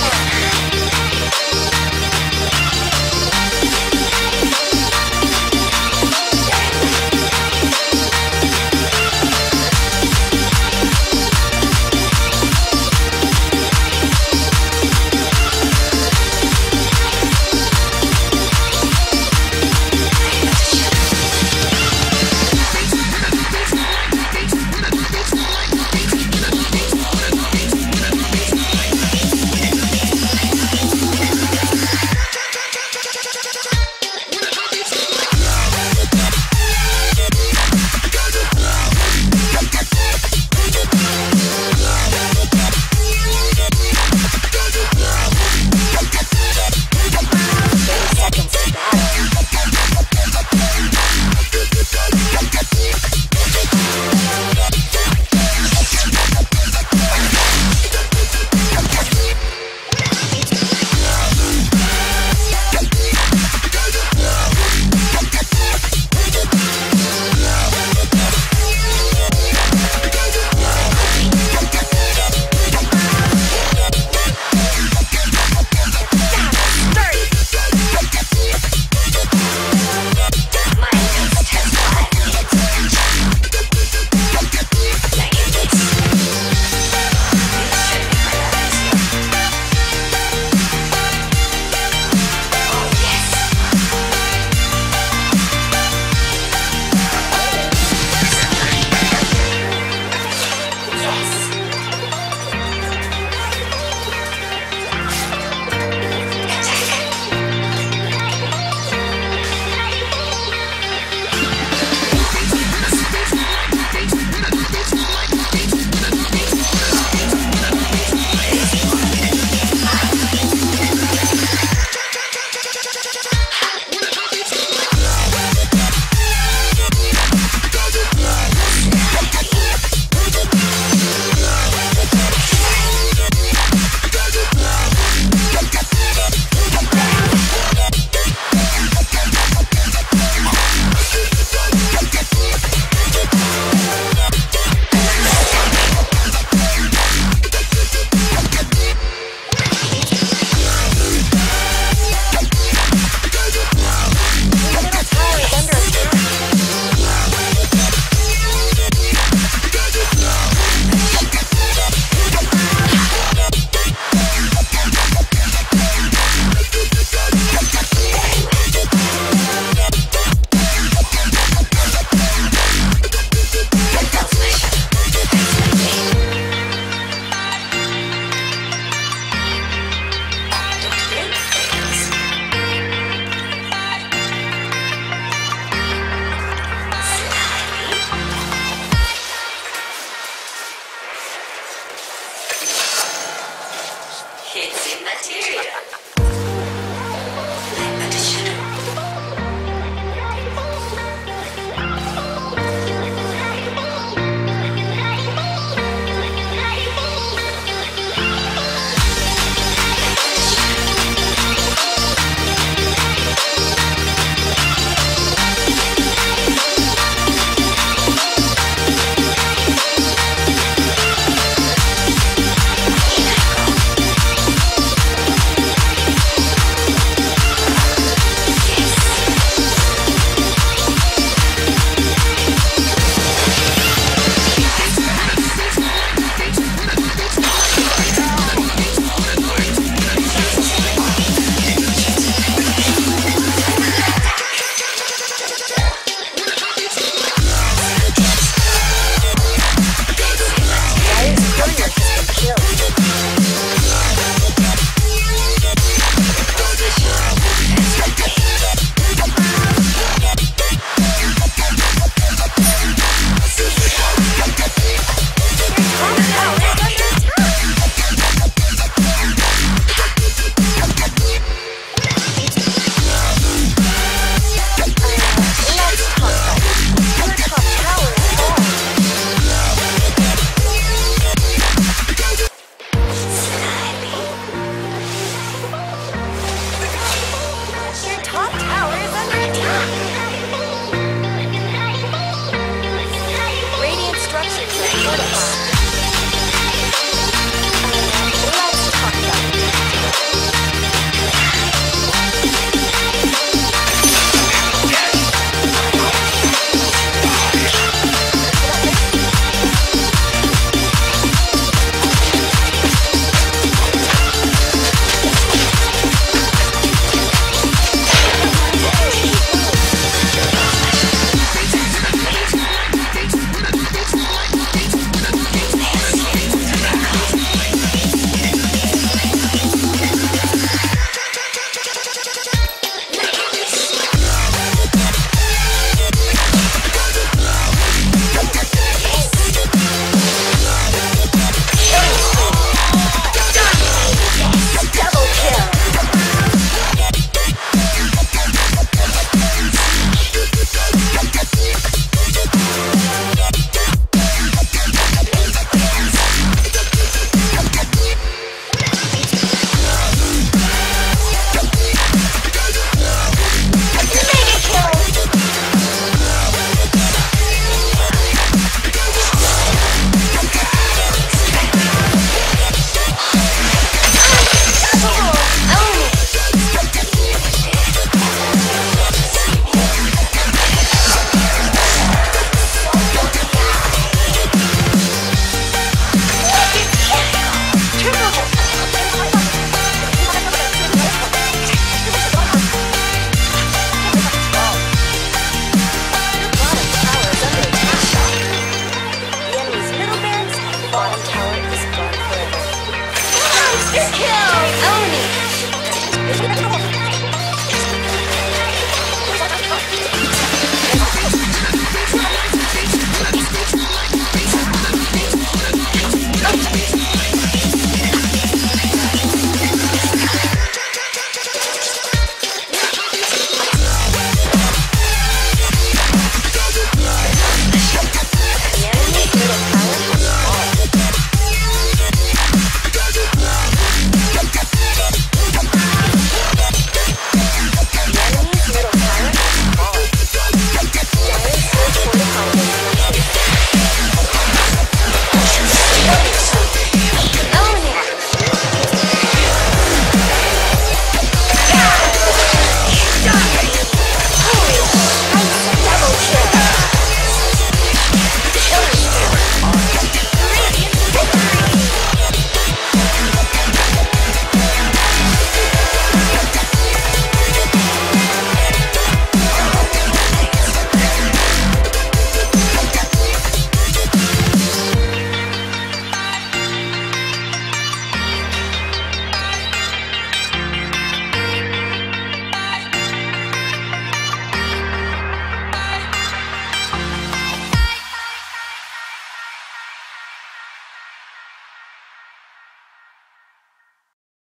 Yeah. Fancy material.